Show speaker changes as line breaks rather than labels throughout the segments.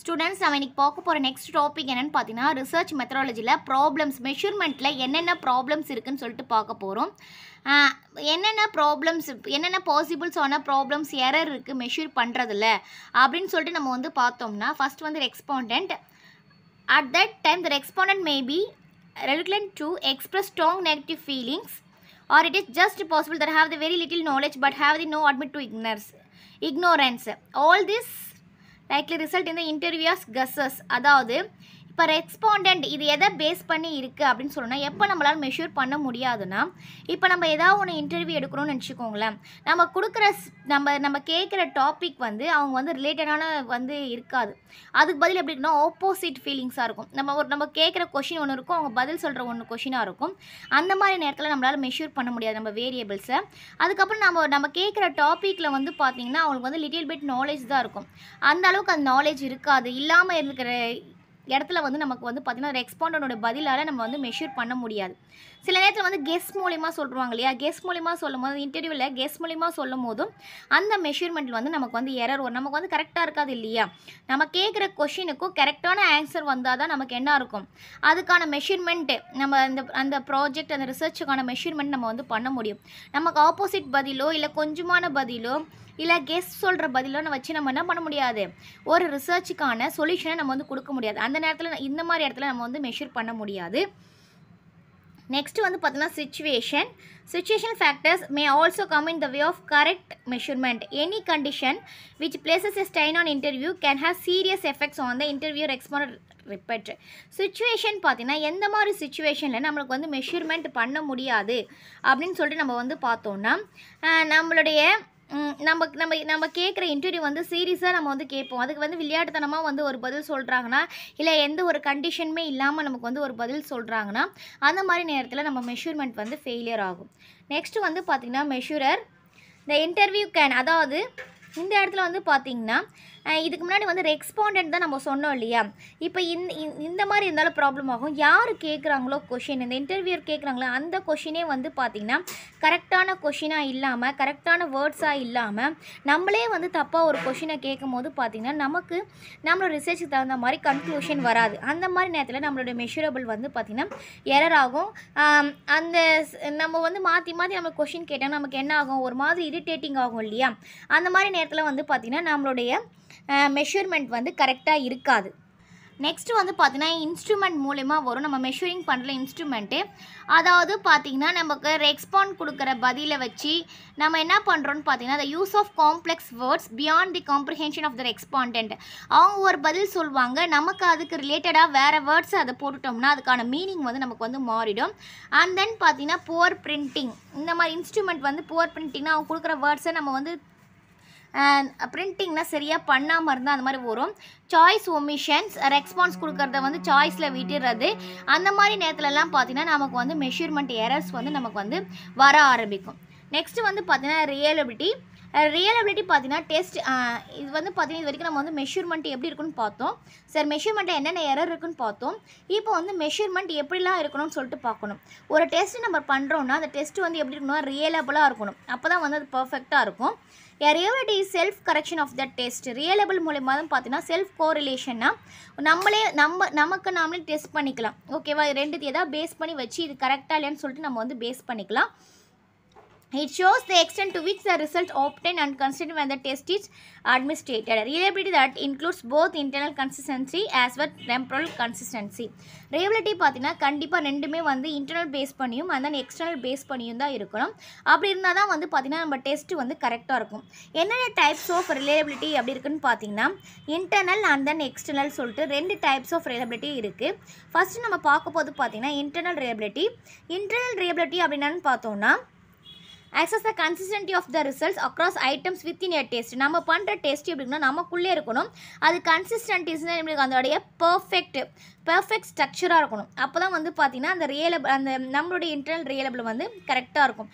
Students நம்ம இன்னைக்கு பார்க்க போகிற நெக்ஸ்ட் டாபிக் என்னன்னு பார்த்தீங்கன்னா ரிசர்ச் மெத்தடாலஜியில் ப்ராப்ளம்ஸ் மெஷர்மெண்ட்டில் என்னென்ன ப்ராப்ளம்ஸ் இருக்குன்னு சொல்லிட்டு பார்க்க போகிறோம் என்னென்ன ப்ராப்ளம்ஸ் என்னென்ன பாசிபிள்ஸ் ஆன ப்ராப்ளம்ஸ் எரர் இருக்குது மெஷூர் பண்ணுறதில்ல அப்படின்னு சொல்லிட்டு நம்ம வந்து பார்த்தோம்னா ஃபர்ஸ்ட் வந்து respondent at that time the respondent may be to express strong negative feelings or it is just possible that have the very little knowledge but have the no admit to ignorance ignorance all this likely result in the interview as guesses அதாவது இப்போ respondent இது எதை base பண்ணி இருக்குது அப்படின்னு சொல்லணும்னா எப்போ நம்மளால் மெஷூர் பண்ண முடியாதுன்னா இப்போ நம்ம ஏதாவது ஒன்று இன்டர்வியூ எடுக்கணும்னு நினச்சிக்கோங்களேன். நம்ம கொடுக்குற நம்ம நம்ம கேட்குற டாபிக் வந்து அவங்க வந்து ரிலேட்டடான வந்து இருக்காது. அதுக்கு பதில் எப்படி இருக்குன்னா ஆப்போசிட் ஃபீலிங்ஸாக இருக்கும். நம்ம ஒரு நம்ம கேட்குற கொஷின் ஒன்று இருக்கும் அவங்க பதில் சொல்கிற ஒன்று கொஷினாக இருக்கும். அந்த மாதிரி நேரத்தில் நம்மளால் மெஷூர் பண்ண முடியாது நம்ம வேரியபிள்ஸை அதுக்கப்புறம் நம்ம நம்ம கேட்குற டாப்பிக்கில் வந்து பார்த்திங்கன்னா அவங்களுக்கு வந்து லிட்டில் பிட் நாலேஜ் தான் இருக்கும். அந்த அளவுக்கு அந்த நாலேஜ் இருக்காது. இல்லாமல் இருக்கிற இடத்துல வந்து நமக்கு வந்து பார்த்திங்கன்னா ரெஸ்பாண்டனோட பதிலால் நம்ம வந்து மெஷூர் பண்ண முடியாது. சில நேரத்தில் வந்து கெஸ் மூலிமா சொல்லுவாங்க இல்லையா? கெஸ் மூலிமா சொல்லும் போது இன்டர்வியூவில் கெஸ் மூலிமா சொல்லும் போதும் அந்த மெஷர்மெண்ட்டில் வந்து நமக்கு வந்து எரர் வரும். நமக்கு வந்து கரெக்டாக இருக்காது இல்லையா? நம்ம கேட்குற கொஷினுக்கும் கரெக்டான ஆன்சர் வந்தால் தான் நமக்கு என்ன இருக்கும்? அதுக்கான மெஷர்மெண்ட்டு நம்ம அந்த அந்த ப்ராஜெக்ட் அந்த ரிசர்ச்சுக்கான மெஷர்மெண்ட் நம்ம வந்து பண்ண முடியும். நமக்கு ஆப்போசிட் பதிலோ இல்லை கொஞ்சமான பதிலோ இல்லை கெஸ் சொல்கிற பதிலோ நம்ம வச்சு நம்ம என்ன பண்ண முடியாது? ஒரு ரிசர்ச்சுக்கான சொல்யூஷனை நம்ம வந்து கொடுக்க முடியாது. அந்த நேரத்தில் இந்த மாதிரி இடத்துல நம்ம வந்து மெஷர் பண்ண முடியாது. நெக்ஸ்ட் வந்து பார்த்தீங்கன்னா situation situation factors may also come in the way of correct measurement any condition which places a stain on interview can have serious effects on the interview respond repeat situation பார்த்தீங்கன்னா எந்த மாதிரி சுச்சுவேஷனில் நம்மளுக்கு வந்து measurement பண்ண முடியாது அப்படின்னு சொல்லிட்டு நம்ம வந்து பார்த்தோம்னா நம்மளுடைய நம்ம நம்ம நம்ம கேட்குற இன்டர்வியூ வந்து சீரியஸாக நம்ம வந்து கேட்போம். அதுக்கு வந்து விளையாட்டுத்தனமாக வந்து ஒரு பதில் சொல்கிறாங்கன்னா இல்லை எந்த ஒரு கண்டிஷனுமே இல்லாமல் நமக்கு வந்து ஒரு பதில் சொல்கிறாங்கன்னா அந்த மாதிரி நேரத்தில் நம்ம மெஷூர்மெண்ட் வந்து ஃபெயிலியர் ஆகும். நெக்ஸ்ட்டு வந்து பார்த்திங்கன்னா மெஷூரர் இந்த இன்டர்வியூ கேன் அதாவது இந்த இடத்துல வந்து பார்த்தீங்கன்னா இதுக்கு முன்னாடி வந்து ரெஸ்பாண்டன்ட் தான் நம்ம சொன்னோம் இல்லையா? இப்போ இந்த இந்த மாதிரி இருந்தாலும் ப்ராப்ளம் ஆகும். யார் கேட்குறாங்களோ கொஷின் இந்த இன்டர்வியூர் கேட்குறாங்களோ அந்த கொஷினே வந்து பார்த்திங்கன்னா கரெக்டான கொஷினாக இல்லாமல் கரெக்டான வேர்ட்ஸாக இல்லாமல் நம்மளே வந்து தப்பாக ஒரு கொஷினை கேட்கும் போது பார்த்திங்கன்னா நமக்கு நம்மளோட ரிசர்ச்சுக்கு தகுந்த மாதிரி கன்க்ளூஷன் வராது. அந்த மாதிரி நேரத்தில் நம்மளோட மெஷரபிள் வந்து பார்த்திங்கன்னா எரர் ஆகும். அந்த நம்ம வந்து மாற்றி மாற்றி நம்ம கொஷின் கேட்டால் நமக்கு என்ன ஆகும்? ஒரு மாதிரி இரிட்டேட்டிங் ஆகும் இல்லையா? அந்த மாதிரி நேரத்தில் வந்து பார்த்திங்கன்னா நம்மளுடைய மெஷர்மெண்ட் வந்து கரெக்டாக இருக்காது. நெக்ஸ்ட்டு வந்து பார்த்தீங்கன்னா இன்ஸ்ட்ருமெண்ட் மூலயமா வரும். நம்ம மெஷரிங் பண்ணுற இன்ஸ்ட்ருமெண்ட்டு அதாவது பார்த்தீங்கன்னா நமக்கு ரெஸ்பாண்ட் கொடுக்குற பதிலை வச்சு நம்ம என்ன பண்ணுறோன்னு பார்த்தீங்கன்னா the use of complex words beyond the comprehension of the respondent அவங்க ஒரு பதில் சொல்லுவாங்க. நமக்கு அதுக்கு ரிலேட்டடாக வேறு வேர்ட்ஸ் அதை போட்டுட்டோம்னா அதுக்கான மீனிங் வந்து நமக்கு வந்து மாறிடும். அண்ட் தென் பார்த்தீங்கன்னா போர் பிரிண்டிங் இந்த மாதிரி இன்ஸ்ட்ருமெண்ட் வந்து போர் பிரிண்டிங்னா அவங்க கொடுக்குற வேர்ட்ஸை நம்ம வந்து பிரிண்டிங்னா சரியாக பண்ணாமல் இருந்தால் அந்த மாதிரி வரும். சாய்ஸ் ஒமிஷன்ஸ் ரெஸ்பான்ஸ் கொடுக்கறத வந்து சாய்ஸில் விட்டுறது. அந்த மாதிரி நேரத்துலலாம் பார்த்தீங்கன்னா நமக்கு வந்து மெஷர்மெண்ட் எரர்ஸ் வந்து நமக்கு வந்து வர ஆரம்பிக்கும். நெக்ஸ்ட்டு வந்து பார்த்திங்கன்னா ரியலபிலிட்டி ரியலபிலிட்டி பார்த்தீங்கன்னா டெஸ்ட் இது வந்து பார்த்தீங்கன்னா இது வரைக்கும் நம்ம வந்து மெஷர்மெண்ட் எப்படி இருக்குன்னு பார்த்தோம். சார் மெஷர்மெண்ட்டில் என்னென்ன எரர் இருக்குன்னு பார்த்தோம். இப்போ வந்து மெஷர்மெண்ட் எப்படிலாம் இருக்கணும்னு சொல்லிட்டு பார்க்கணும். ஒரு டெஸ்ட் நம்ம பண்ணுறோம்னா அந்த டெஸ்ட் வந்து எப்படி இருக்கணும் ரியலபிளாக இருக்கணும். அப்போ தான் வந்து அது பர்ஃபெக்டாக இருக்கும். Reality is self correction of the test reliable மூலயமா தான் பார்த்தீங்கன்னா செல்ஃப் கோரிலேஷன்னா நம்மளே நம்ம நமக்கு நாமளே டெஸ்ட் பண்ணிக்கலாம். ஓகேவா ரெண்டு எதாவது பேஸ் பண்ணி வச்சு இது கரெக்டாக இல்லையான்னு சொல்லிட்டு நம்ம வந்து பேஸ் பண்ணிக்கலாம். It shows the extent to which the result obtained and considered when the test is administered. Reliability that includes both internal consistency as well as temporal consistency. பார்த்தீங்கன்னா கண்டிப்பாக ரெண்டுமே வந்து இன்டர்னல் பேஸ் பண்ணியும் அண்ட் தென் எக்ஸ்டர்னல் பேஸ் பண்ணியும் தான் இருக்கணும் அப்படி இருந்தால் தான் வந்து பார்த்தீங்கன்னா நம்ம டெஸ்ட் வந்து கரெக்டாக இருக்கும் என்னென்ன டைப்ஸ் ஆஃப் ரிலேபிலிட்டி அப்படி இருக்குன்னு பார்த்தீங்கன்னா இன்டர்னல் அண்ட் தென் எக்ஸ்டர்னல் சொல்லிட்டு ரெண்டு டைப்ஸ் ஆஃப் ரிலேபிலிட்டி இருக்குது ஃபஸ்ட்டு நம்ம பார்க்க போது பார்த்தீங்கன்னா இன்டர்னல் ரிலேபிலிட்டி இன்டர்னல் ரிலேபிலிட்டி அப்படின்னான்னு பார்த்தோம்னா assess the consistency of the results across items within their test நம்ம பண்ணுற டேஸ்ட் எப்படின்னா நமக்குள்ளே இருக்கணும். அது கன்சிஸ்டன்டிஸ்னால் நம்மளுக்கு அதோடைய பர்ஃபெக்ட் பர்ஃபெக்ட் ஸ்ட்ரக்சராக இருக்கணும். அப்போ தான் வந்து பார்த்தீங்கன்னா அந்த ரியலபிள் அந்த நம்மளுடைய இன்டர்னல் ரியலபிள் வந்து கரெக்டாக இருக்கும்.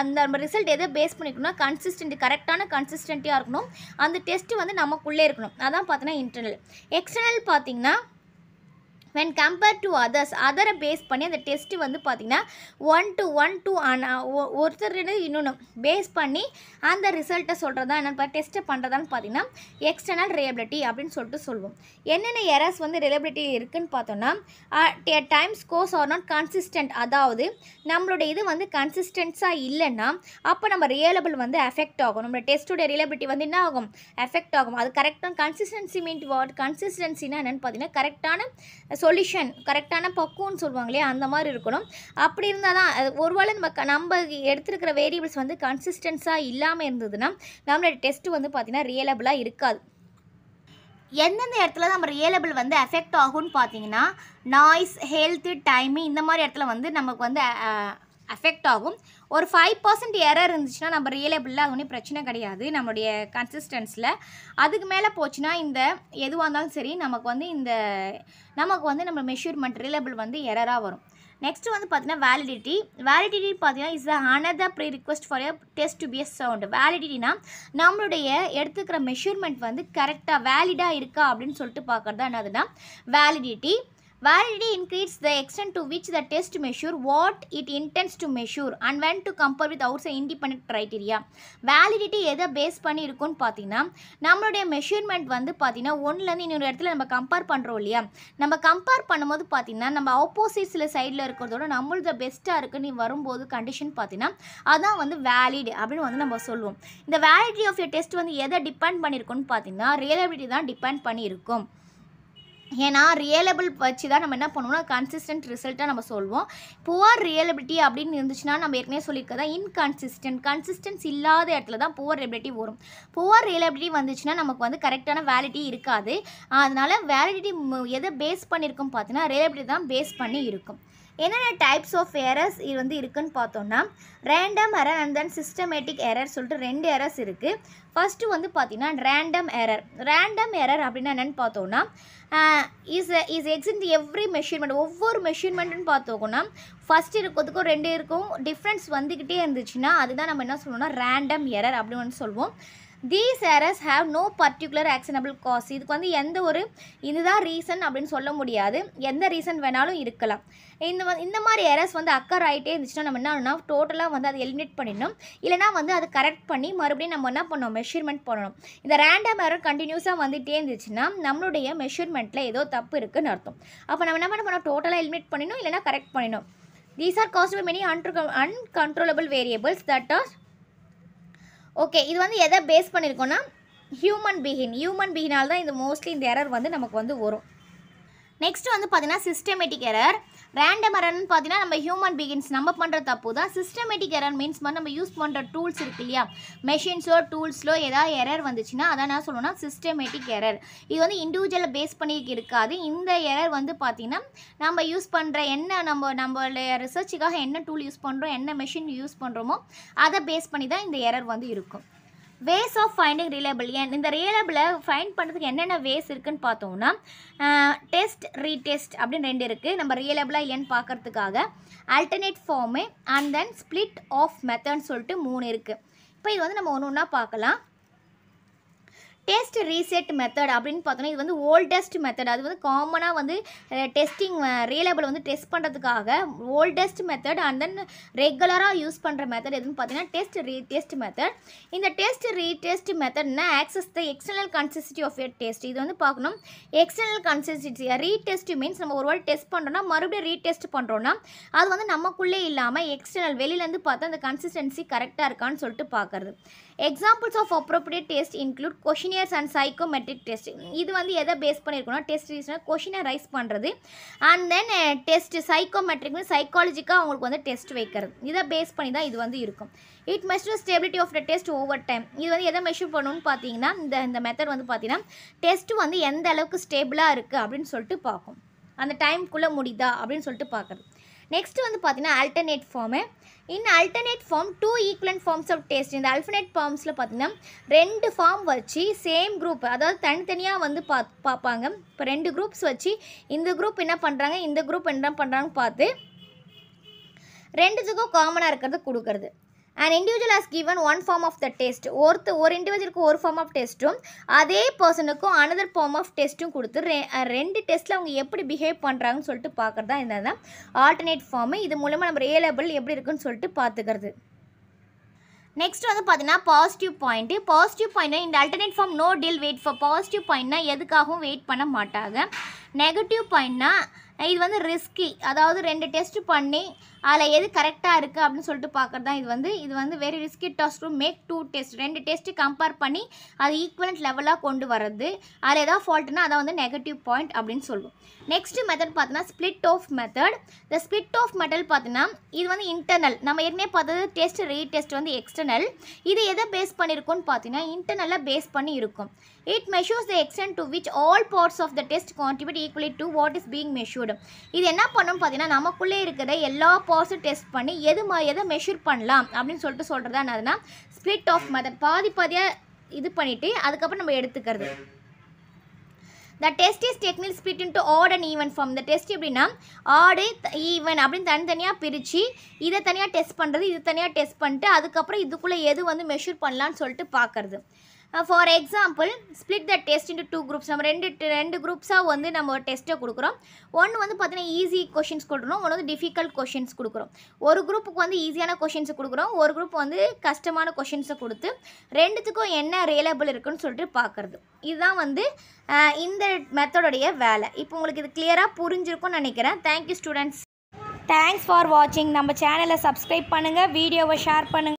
அந்த அந்த ரிசல்ட் எதை பேஸ் பண்ணிக்கணும்னா கன்சிஸ்டன்ட் கரெக்டான கன்சிஸ்டன்ட்டியாக இருக்கணும். அந்த டெஸ்ட்டு வந்து நமக்குள்ளே இருக்கணும். அதான் பார்த்தீங்கன்னா இன்டர்னல் எக்ஸ்டர்னல் பார்த்தீங்கன்னா வென் கம்பேர்ட் டு அதர்ஸ் அதரை பேஸ் பண்ணி அந்த டெஸ்ட்டு வந்து பார்த்திங்கன்னா ஒன் டு ஒன் டு ஒருத்தர் இன்னொன்று பேஸ் பண்ணி அந்த ரிசல்ட்டை சொல்கிறதா என்ன டெஸ்ட்டை பண்ணுறதான்னு பார்த்தீங்கன்னா எக்ஸ்டர்னல் ரிலேபிலிட்டி அப்படின்னு சொல்லிட்டு சொல்லுவோம். என்னென்ன எரர்ஸ் வந்து ரிலேபிலிட்டி இருக்குன்னு பார்த்தோன்னா time scores are not consistent அதாவது நம்மளுடைய இது வந்து கன்சிஸ்டன்ஸாக இல்லைன்னா அப்போ நம்ம ரியலபிள் வந்து எஃபெக்ட் ஆகும். நம்ம டெஸ்ட்டுடைய ரிலேபிலிட்டி வந்து என்ன ஆகும்? எஃபெக்ட் ஆகும். அது கரெக்டான கன்சிஸ்டன்சி மீன் வாட் கன்சிஸ்டன்சினா என்னென்னு பார்த்தீங்கன்னா கரெக்டான சொல்யூஷன் கரெக்டான பக்குவம்னு சொல்லுவாங்க இல்லையா அந்த மாதிரி இருக்கணும். அப்படி இருந்தால் தான் அது ஒருவேளை நம்ம க- நம்ம எடுத்துருக்கிற வேரியபிள்ஸ் வந்து கன்சிஸ்டன்ஸாக இல்லாமல் இருந்ததுன்னா நம்மளோட டெஸ்ட் வந்து பார்த்திங்கன்னா ரியலபிளாக இருக்காது. எந்தெந்த இடத்துல நம்ம ரியலபிள் வந்து எஃபெக்ட் ஆகும்னு பார்த்தீங்கன்னா நாய்ஸ் ஹெல்த்து டைமு இந்த மாதிரி இடத்துல வந்து நமக்கு வந்து அஃபெக்ட் ஆகும். ஒரு ஃபைவ் பர்சன்ட் எரர் இருந்துச்சுன்னா நம்ம ரியலேபிளில் அது ஒன்றும் பிரச்சனை கிடையாது. நம்மளுடைய கன்சிஸ்டன்ஸில் அதுக்கு மேலே போச்சுன்னா இந்த எதுவாக இருந்தாலும் சரி நமக்கு வந்து இந்த நமக்கு வந்து நம்ம மெஷூர்மெண்ட் ரிலேபிள் வந்து எரராக வரும். நெக்ஸ்ட் வந்து பார்த்தீங்கன்னா வேலிடிட்டி வேலிடிட்டி பார்த்தீங்கன்னா is another prerequisite for a test to be a sound வேலிடிட்டினா நம்மளுடைய எடுத்துக்கிற மெஷர்மெண்ட் வந்து கரெக்டாக வேலிடாக இருக்கா அப்படின்னு சொல்லிட்டு பார்க்குறது என்னதுன்னா validity validity increases the extent to which the test measure what it intends to measure and when to compare with outside independent criteria. Validity எதை பேஸ் பண்ணி இருக்கும்னு பார்த்தீங்கன்னா நம்மளுடைய மெஷர்மெண்ட் வந்து பார்த்தீங்கன்னா ஒன்றுலேருந்து இன்னொரு இடத்துல நம்ம கம்பேர் பண்ணுறோம் இல்லையா? நம்ம கம்பேர் பண்ணும்போது பார்த்தீங்கன்னா நம்ம ஆப்போசிட்ஸில் சைடில் இருக்கிறதோட நம்மளது பெஸ்ட்டாக இருக்குன்னு வரும்போது கண்டிஷன் பார்த்தீங்கன்னா அதான் வந்து வேலிட் அப்படின்னு வந்து நம்ம சொல்லுவோம். இந்த வேலிடிட்டி ஆஃப் your டெஸ்ட் வந்து எதை டிபெண்ட் பண்ணியிருக்கோன்னு பார்த்தீங்கன்னா ரியலபிலிட்டி தான் டிபெண்ட் பண்ணியிருக்கும். ஏன்னா ரியலபிள் வச்சு தான் நம்ம என்ன பண்ணுவோம்னா கன்சிஸ்டன்ட் ரிசல்ட்டாக நம்ம சொல்வோம். புவர் ரியலபிலிட்டி அப்படின்னு இருந்துச்சுன்னா நம்ம ஏற்கனவே சொல்லியிருக்கதா இன்கன்சிஸ்டன்ட் கன்சிஸ்டன்ஸ் இல்லாத இடத்துல தான் புவர் ரியபிலிட்டி வரும். புவர் ரியலபிலிட்டி வந்துச்சுன்னா நமக்கு வந்து கரெக்டான வேலிட்டி இருக்காது. அதனால் வேலிடிட்டி எதை பேஸ் பண்ணியிருக்கோம் பார்த்தீங்கன்னா ரியலபிலிட்டி தான் பேஸ் பண்ணி இருக்கும். என்னென்ன டைப்ஸ் ஆஃப் எரர்ஸ் இது வந்து இருக்குன்னு பார்த்தோம்னா random error and then systematic error சொல்லிட்டு ரெண்டு எரர்ஸ் இருக்குது ஃபஸ்ட்டு வந்து பார்த்திங்கன்னா ரேண்டம் எரர் ரேண்டம் எரர் அப்படின்னா என்னென்னு பார்த்தோம்னா is is exist in every measurement ஒவ்வொரு மெஷர்மெண்ட்டுன்னு பார்த்தோம்னா ஃபஸ்ட் இருக்கிறதுக்கும் ரெண்டு இருக்கும். டிஃப்ரென்ஸ் வந்துக்கிட்டே இருந்துச்சுன்னா அதுதான் நம்ம என்ன சொல்லுவோம்னா ரேண்டம் எரர் அப்படின்னு வந்து சொல்லுவோம். These errors have no particular actionable cause இதுக்கு வந்து எந்த ஒரு இதுதான் ரீசன் அப்படின்னு சொல்ல முடியாது. எந்த ரீசன் வேணாலும் இருக்கலாம். இந்த இந்த மாதிரி எரர்ஸ் வந்து அக்கர் ஆகிட்டே இருந்துச்சுன்னா நம்ம என்ன பண்ணணும் டோட்டலாக வந்து அதை எலிமினேட் பண்ணிடணும். இல்லைனா வந்து அதை கரெக்ட் பண்ணி மறுபடியும் நம்ம என்ன பண்ணணும்? மெஷர்மெண்ட் பண்ணணும். இந்த ரேண்டம் எரர் கண்டினியூஸாக வந்துகிட்டே இருந்துச்சுன்னா நம்மளுடைய மெஷர்மெண்ட்டில் ஏதோ தப்பு இருக்குதுன்னு அர்த்தம். அப்போ நம்ம என்ன பண்ண பண்ணோம் டோட்டலாக எலிமினேட் பண்ணிடணும் இல்லைனா கரெக்ட் பண்ணிடணும். These are caused by many uncontrollable variables that are okay இது வந்து எதை பேஸ் பண்ணியிருக்கோன்னா ஹியூமன் பீகின் ஹியூமன் பீயினால் தான் இது மோஸ்ட்லி இந்த எரர் வந்து நமக்கு வந்து வரும். நெக்ஸ்ட் வந்து பார்த்தீங்கன்னா சிஸ்டமேட்டிக் எரர் ரேண்டம் எரர்னு பார்த்தீங்கன்னா நம்ம ஹியூமன் பீயிங்ஸ் நம்ம பண்ணுற தப்பு தான் சிஸ்டமேட்டிக் எரர் மீன்ஸ் வந்து நம்ம யூஸ் பண்ணுற டூல்ஸ் இருக்கு இல்லையா? மெஷின்ஸோ டூல்ஸ்லோ ஏதாவது எரர் வந்துச்சுன்னா அதை நான் சொல்லணும்னா சிஸ்டமேட்டிக் எரர் இது வந்து இண்டிவிஜுவலை பேஸ் பண்ணி இருக்காது. இந்த எரர் வந்து பார்த்தீங்கன்னா நம்ம யூஸ் பண்ணுற என்ன நம்ம நம்மளுடைய ரிசர்ச்சுக்காக என்ன டூல் யூஸ் பண்ணுறோம் என்ன மெஷின் யூஸ் பண்ணுறோமோ அதை பேஸ் பண்ணி தான் இந்த எரர் வந்து இருக்கும். வேஸ் ஆஃப் ஃபைண்டிங் ரிலேபிள் ஏன் இந்த ரிலேபிளை ஃபைண்ட் பண்ணுறதுக்கு என்னென்ன வேஸ் இருக்குன்னு பார்த்தோம்னா டெஸ்ட் ரீடெஸ்ட் அப்படின்னு ரெண்டு இருக்குது நம்ம ரியலபிளாக இல்லைன்னு பார்க்கறதுக்காக alternate form and then split half மெத்தட்னு சொல்லிட்டு மூணு இருக்குது இப்போ இது வந்து நம்ம ஒன்று ஒன்றா பார்க்கலாம். டெஸ்ட் ரீசெட் மெத்தட் அப்படின்னு பார்த்தோன்னா இது வந்து ஓல்டஸ்ட் மெத்தட் அது வந்து காமனாக வந்து டெஸ்டிங் ரியலபிள் வந்து டெஸ்ட் பண்ணுறதுக்காக ஓல்டஸ்ட் மெத்தட் அண்ட் தென் ரெகுலராக யூஸ் பண்ணுற மெத்தட் எதுன்னு பார்த்தீங்கன்னா டெஸ்ட் ரீ டெஸ்ட் மெத்தட் இந்த test retest மெத்தட்னா assess the external consistency of a test இது வந்து பார்க்கணும். எக்ஸ்டர்னல் கன்சிஸ்டன்சி ரீடெஸ்ட் மீன்ஸ் நம்ம ஒரு வாட்டி டெஸ்ட் பண்ணுறோம்னா மறுபடியும் ரீடெஸ்ட் பண்ணுறோம்னா அது வந்து நமக்குள்ளே இல்லாமல் எக்ஸ்டர்னல் வெளியிலேருந்து பார்த்தா அந்த கன்சிஸ்டன்சி கரெக்டாக இருக்கான்னு சொல்லிட்டு பார்க்குறது. Examples of appropriate test include question questionnaires and psychometric test இது வந்து எதை பேஸ் பண்ணியிருக்கோம்னா டெஸ்ட் ரீஸ்னா கொஷினை ரைஸ் பண்ணுறது அண்ட் தென் டெஸ்ட் சைக்கோமெட்ரிக் சைக்காலஜிக்காக அவங்களுக்கு வந்து டெஸ்ட் வைக்கிறது. இதை பேஸ் பண்ணி தான் இது வந்து இருக்கும். It measure stability of the test over time இது வந்து எதை மெஷர் பண்ணணும்னு பார்த்தீங்கன்னா இந்த இந்த மெத்தட் வந்து பார்த்தீங்கன்னா டெஸ்ட் வந்து எந்த அளவுக்கு ஸ்டேபிளாக இருக்குது அப்படின்னு சொல்லிட்டு பார்க்கும். அந்த டைம்குள்ளே முடியுதா அப்படின்னு சொல்லிட்டு பார்க்குறது. நெக்ஸ்ட் வந்து பார்த்தீங்கன்னா alternate form in alternate form to equivalent forms of test இந்த அல்டர்னேட் ஃபார்ம்ஸில் பார்த்தீங்கன்னா ரெண்டு ஃபார்ம் வச்சு சேம் குரூப் அதாவது தனித்தனியாக வந்து பா பார்ப்பாங்க இப்போ ரெண்டு குரூப்ஸ் வச்சு இந்த குரூப் என்ன பண்ணுறாங்க இந்த குரூப் என்ன பண்ணுறாங்கன்னு பார்த்து ரெண்டுத்துக்கும் காமனாக இருக்கிறது கொடுக்கறது. And individual has given one form of the test ஒருத்த ஒரு இண்டிவிஜுவலுக்கு ஒரு ஃபார்ம் ஆஃப் டெஸ்ட்டும் அதே பர்சனுக்கும் அனதர் ஃபார்ம் ஆஃப் டெஸ்ட்டும் கொடுத்து ரெ ரெண்டு டெஸ்ட்டில் அவங்க எப்படி பிஹேவ் பண்ணுறாங்கன்னு சொல்லிட்டு பார்க்குறதா இருந்தால் தான் ஆல்டர்னேட் ஃபார்மு இது மூலமாக நம்ம ரியலபிள் எப்படி இருக்குன்னு சொல்லிட்டு பார்த்துக்கிறது. நெக்ஸ்ட் வந்து பார்த்தீங்கன்னா பாசிட்டிவ் பாயிண்ட்டு பாசிட்டிவ் பாயிண்ட்னா இந்த alternate form no deal wait for positive பாயிண்ட்னா எதுக்காகவும் வெயிட் பண்ண மாட்டாங்க. நெகட்டிவ் பாயிண்ட்னா இது வந்து ரிஸ்கி அதாவது ரெண்டு டெஸ்ட் பண்ணி அதில் எது கரெக்டாக இருக்குது அப்படின்னு சொல்லிட்டு பார்க்குறது தான் இது வந்து. இது வந்து very risky task to make two test ரெண்டு டெஸ்ட்டு கம்பேர் பண்ணி அது ஈக்குவலண்ட் லெவலாக கொண்டு வர்றது. அதில் ஏதாவது ஃபால்ட்னா அதை வந்து நெகட்டிவ் பாயிண்ட் அப்படின்னு சொல்லுவோம். நெக்ஸ்ட் மெத்தட் பார்த்தீங்கன்னா ஸ்பிளிட் ஆஃப் மெத்தட் இந்த ஸ்பிளிட் ஆஃப் மெத்தட் பார்த்தீங்கன்னா இது வந்து இன்டர்னல் நம்ம ஏற்கனவே பார்த்தது டெஸ்ட் ரீடெஸ்ட் வந்து எக்ஸ்டர்னல் இது எதை பேஸ் பண்ணியிருக்கோம்னு பார்த்தீங்கன்னா இன்டர்னலாக பேஸ் பண்ணி இருக்கும். It measures the extent to which all parts of the test contribute equally to what is being measured இது என்ன பண்ணும் பார்த்தீங்கன்னா நமக்குள்ளே இருக்கிற எல்லா பார்ட்ஸும் டெஸ்ட் பண்ணி எது மா எதை மெஷூர் பண்ணலாம் அப்படின்னு சொல்லிட்டு சொல்கிறது என்னதுன்னா ஸ்பிளிட் ஆஃப் மெத்தட் பாதி பாதியாக இது பண்ணிவிட்டு அதுக்கப்புறம் நம்ம எடுத்துக்கிறது. The test is technique split into odd and even form இந்த டெஸ்ட் எப்படின்னா ஆடு ஈவன் அப்படின்னு தனித்தனியாக பிரித்து இதை தனியாக டெஸ்ட் பண்ணுறது இது தனியாக டெஸ்ட் பண்ணிட்டு அதுக்கப்புறம் இதுக்குள்ளே எது வந்து மெஷூர் பண்ணலான்னு சொல்லிட்டு பார்க்குறது. For example split the test into two groups நம்ம ரெண்டு ரெண்டு குரூப்ஸாக வந்து நம்ம டெஸ்ட்டை கொடுக்குறோம். ஒன்று வந்து பார்த்தீங்கன்னா ஈஸி கொஷின்ஸ் கொடுக்குறோம் ஒன்று வந்து டிஃபிகல்ட் கொஷின்ஸ் கொடுக்குறோம். ஒரு குரூப்புக்கு வந்து ஈஸியான கொஷின்ஸை கொடுக்குறோம். ஒரு குரூப் வந்து கஷ்டமான கொஷின்ஸை கொடுத்து ரெண்டுத்துக்கும் என்ன ரியலபிள் இருக்குன்னு சொல்லிட்டு பார்க்குறது. இதுதான் வந்து uh, இந்த மெத்தடோடைய வேலை. இப்போ உங்களுக்கு இது கிளியராக புரிஞ்சிருக்கும்னு நினைக்கிறேன். தேங்க்யூ ஸ்டூடெண்ட்ஸ் தேங்க்ஸ் ஃபார் வாட்சிங் நம்ம சேனலை சப்ஸ்கிரைப் பண்ணுங்கள் வீடியோவை ஷேர் பண்ணுங்கள்